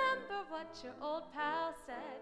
remember what your old pal said.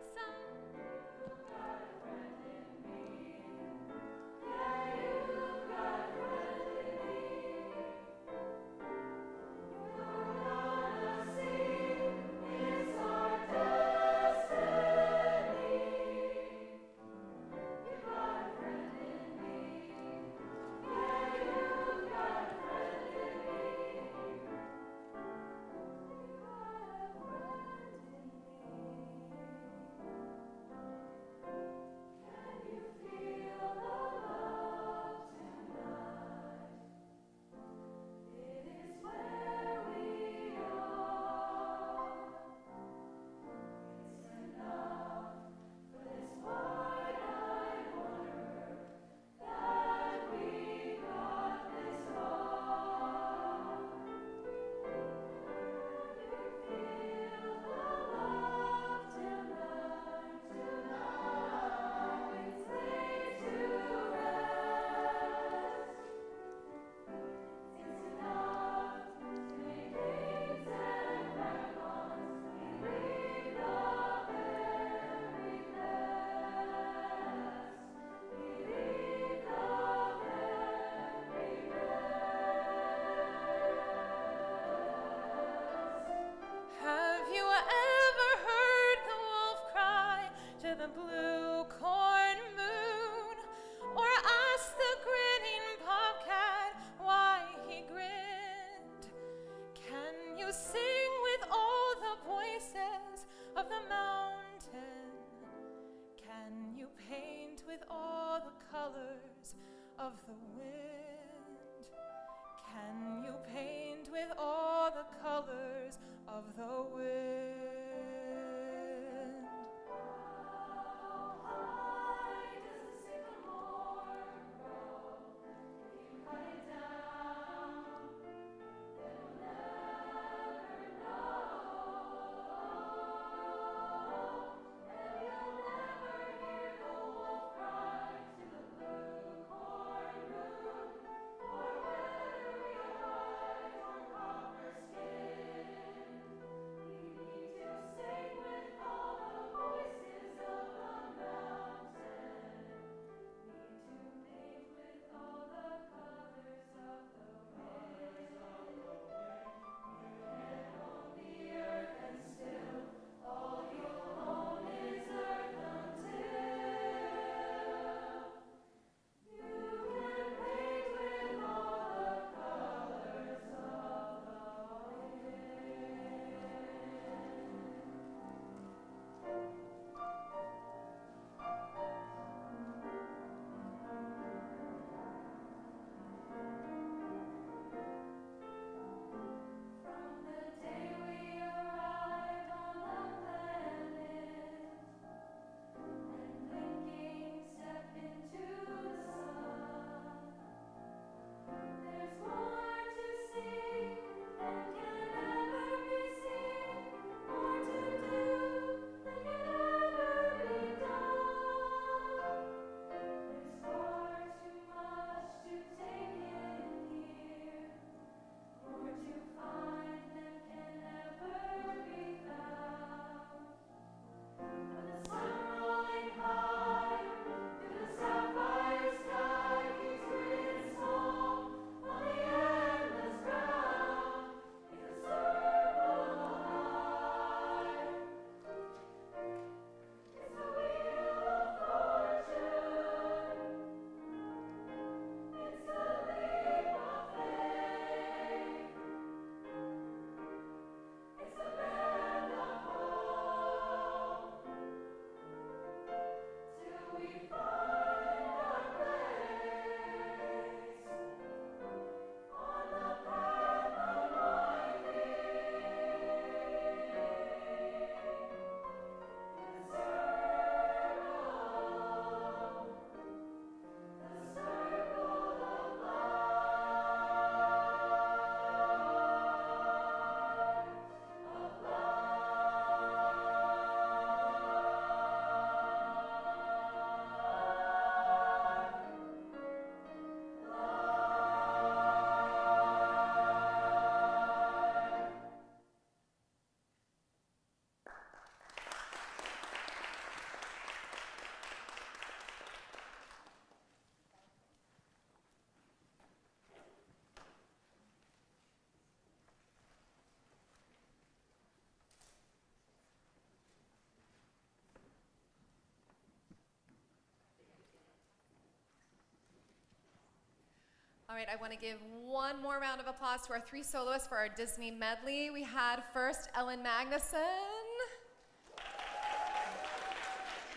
All right, I want to give one more round of applause to our three soloists for our Disney medley. We had first Ellen Magnuson.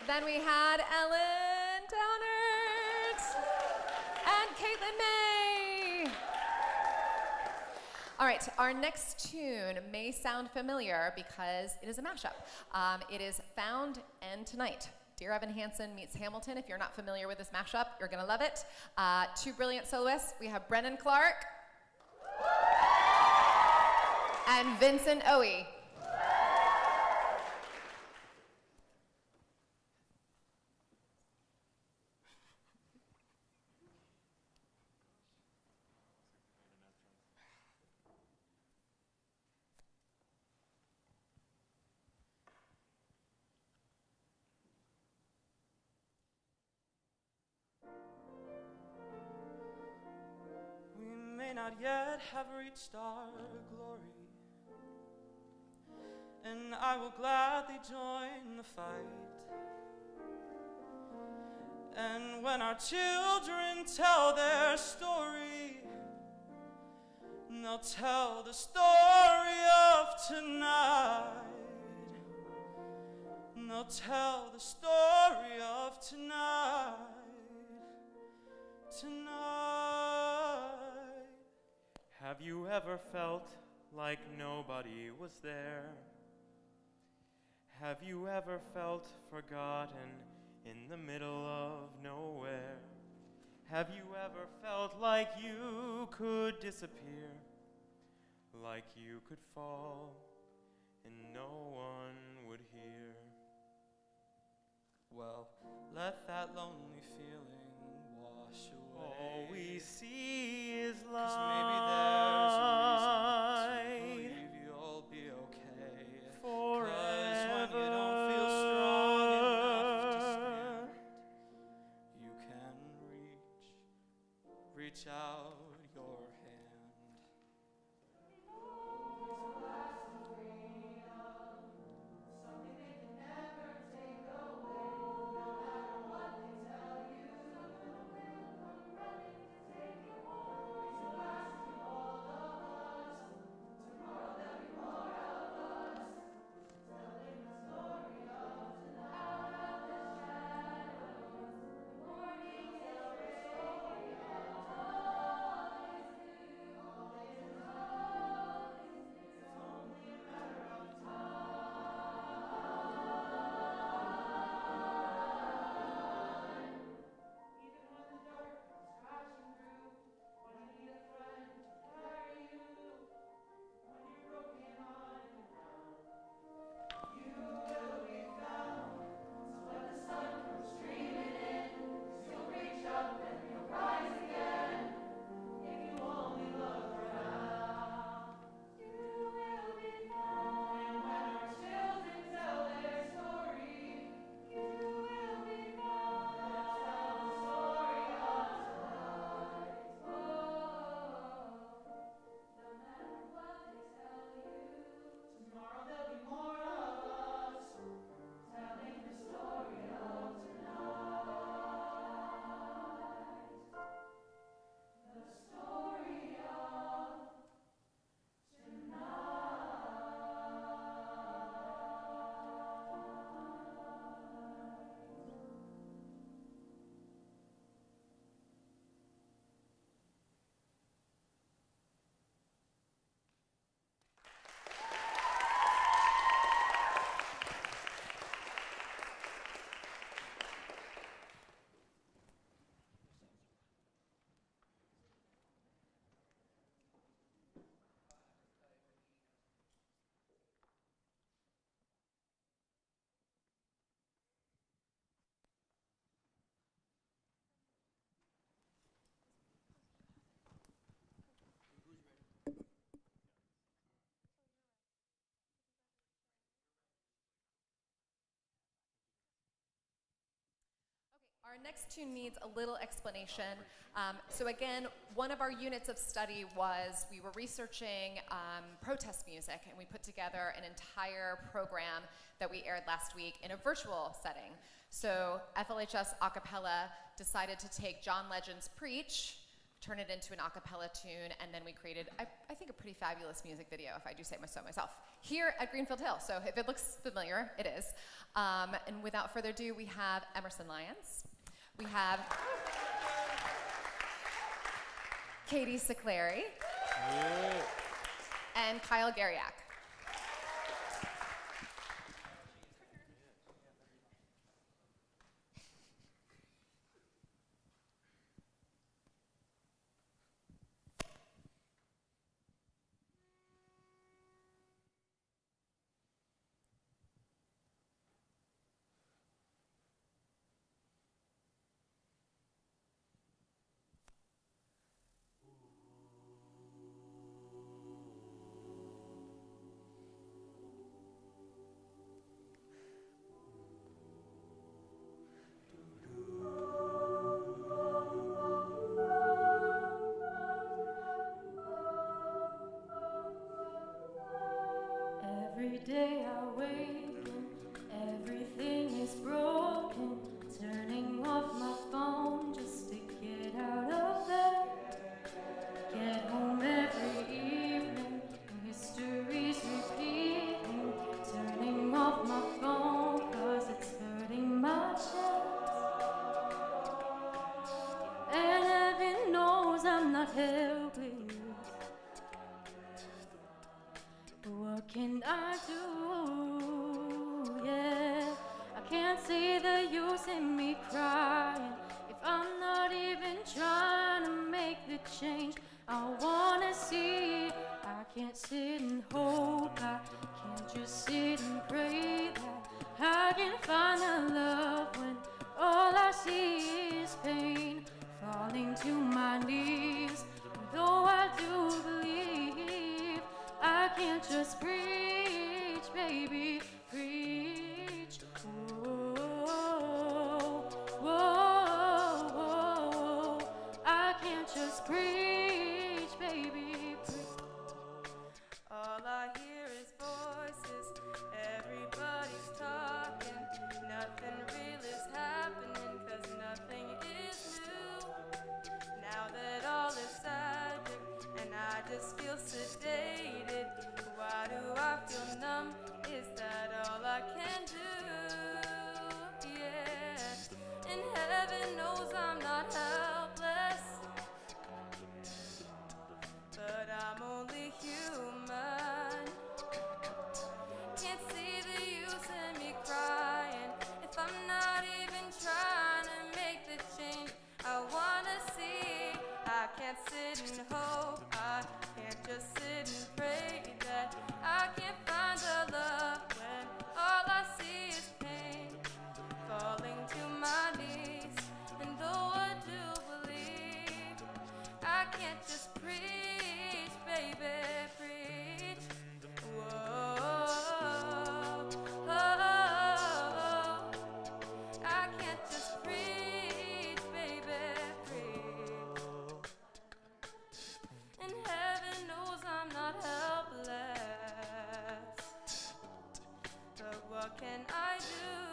Then we had Ellen Downert and Caitlin May. All right, our next tune may sound familiar because it is a mashup. Um, it is Found and Tonight. Dear Evan Hansen meets Hamilton. If you're not familiar with this mashup, you're going to love it. Uh, two brilliant soloists. We have Brennan Clark and Vincent Owie. Have reached our glory, and I will gladly join the fight. And when our children tell their story, they'll tell the story of tonight. They'll tell the story of tonight tonight. Have you ever felt like nobody was there? Have you ever felt forgotten in the middle of nowhere? Have you ever felt like you could disappear? Like you could fall and no one would hear? Well, let that lonely feeling wash away. All we see is 'Cause Our next tune needs a little explanation. Um, so again, one of our units of study was we were researching um, protest music and we put together an entire program that we aired last week in a virtual setting. So FLHS A cappella decided to take John Legend's Preach, turn it into an acapella tune, and then we created, I, I, think, a pretty fabulous music video, if I do say so myself, here at Greenfield Hill. So if it looks familiar, it is. Um, and without further ado, we have Emerson Lyons we have Katie Sicleri and Kyle Garyak. can't see the use in me crying if I'm not even trying to make the change I wanna see. I can't sit and hope, I can't just sit and pray that I can find the love when all I see is pain falling to my knees. And though I do believe I can't just breathe. what can I do?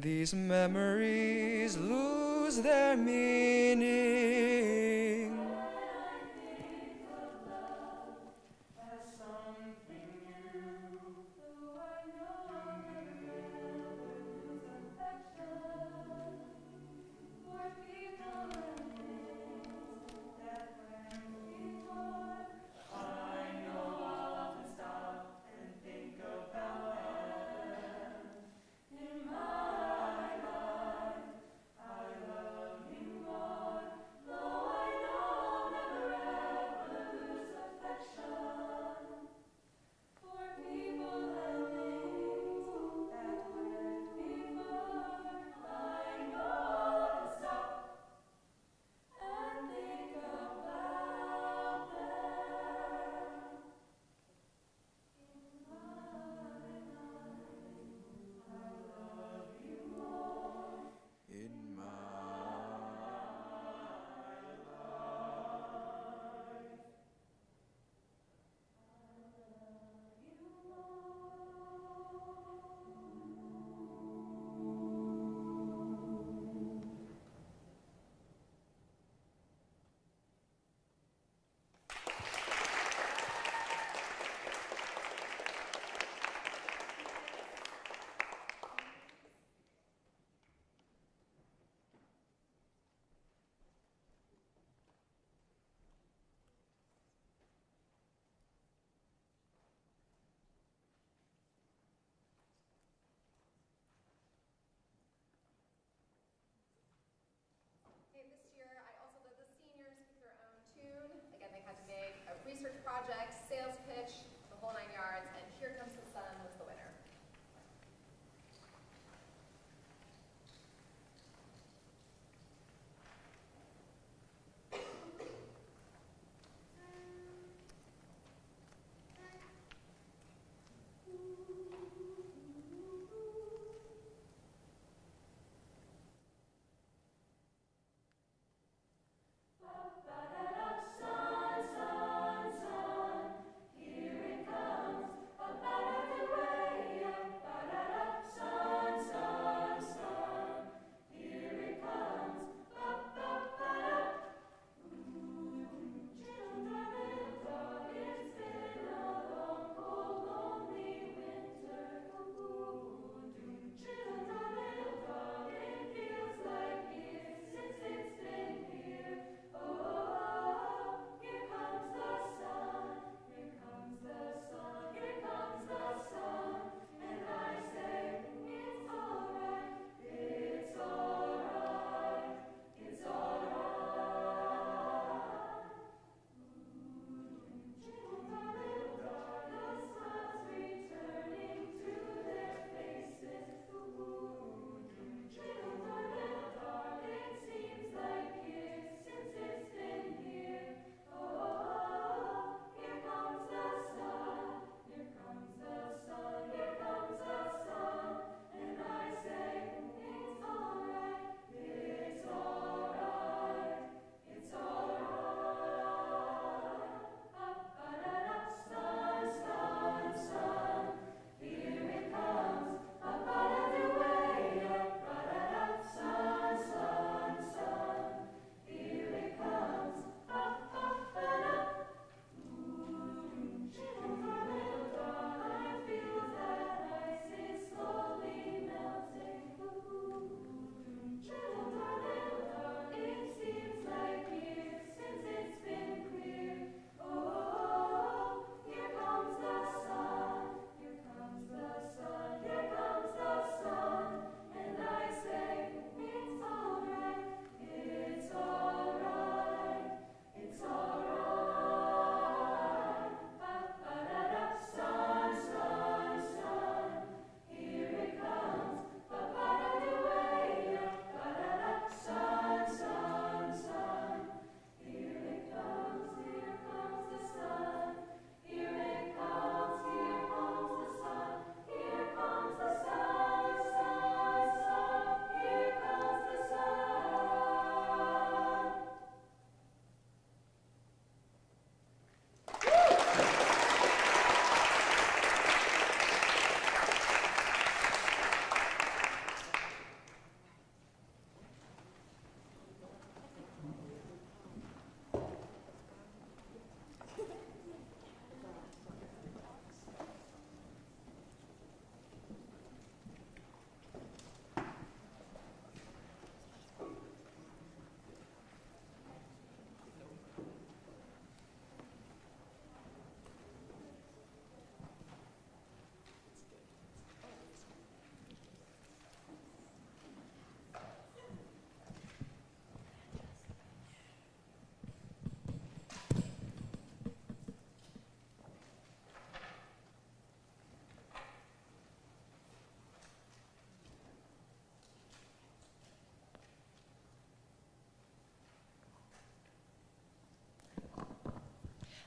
These memories lose their meaning.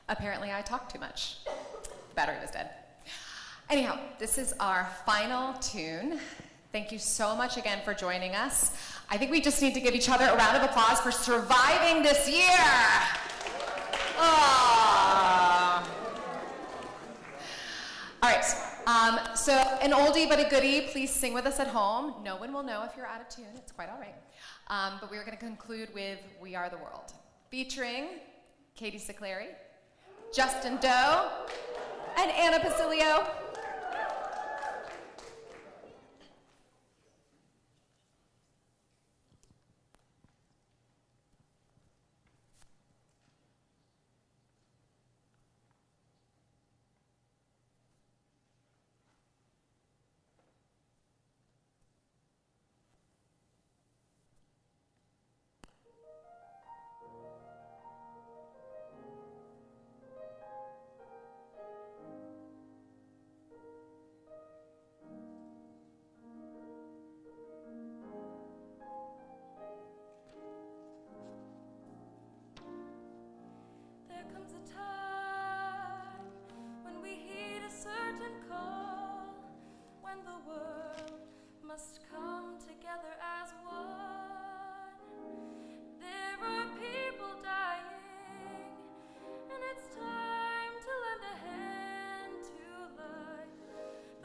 Apparently, I talked too much. The battery was dead. Anyhow, this is our final tune. Thank you so much again for joining us. I think we just need to give each other a round of applause for surviving this year. Aww. All right. Um, so, an oldie but a goodie. Please sing with us at home. No one will know if you're out of tune. It's quite all right. Um, but we're going to conclude with "We Are the World," featuring Katie Siclari, Justin Doe, and Anna Pacilio.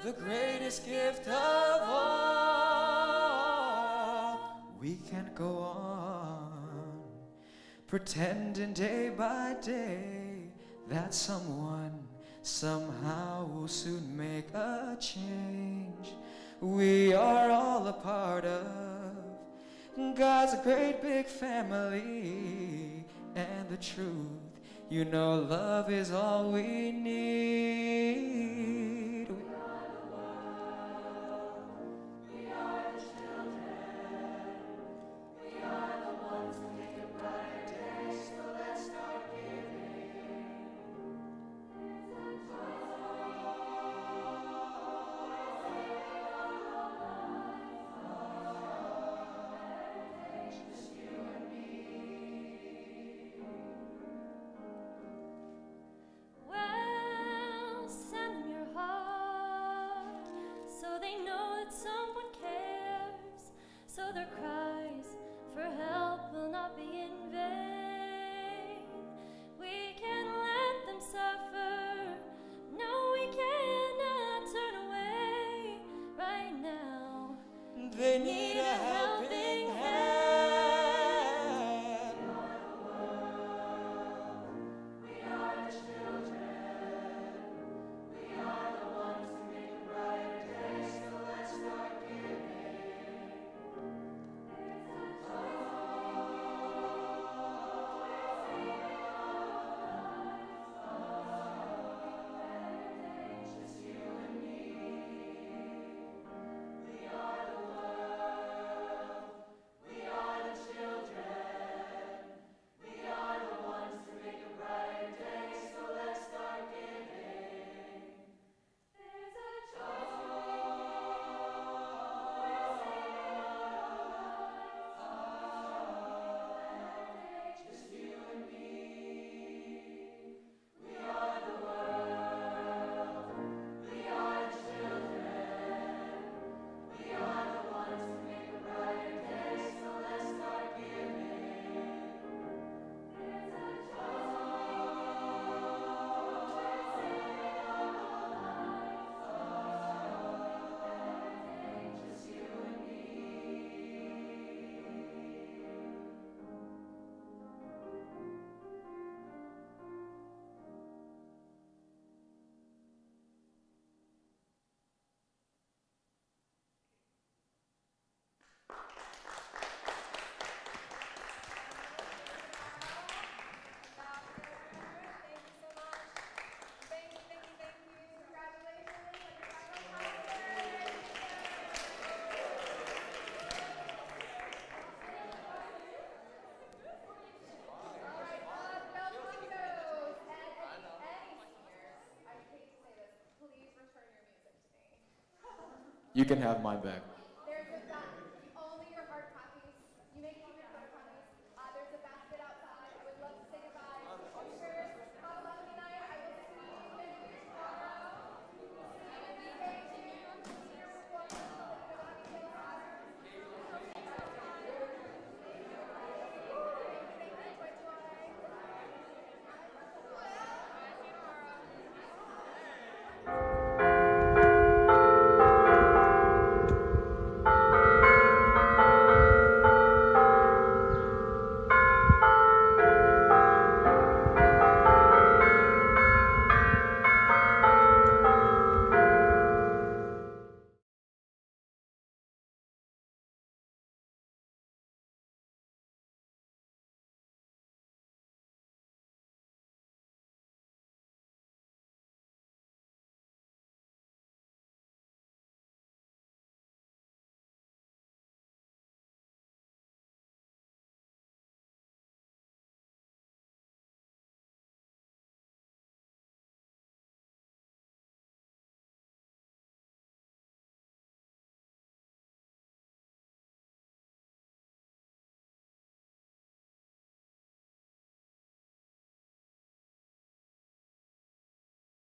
The greatest gift of all. We can't go on pretending day by day that someone somehow will soon make a change. We are all a part of God's a great big family, and the truth, you know, love is all we need. You can have mine back.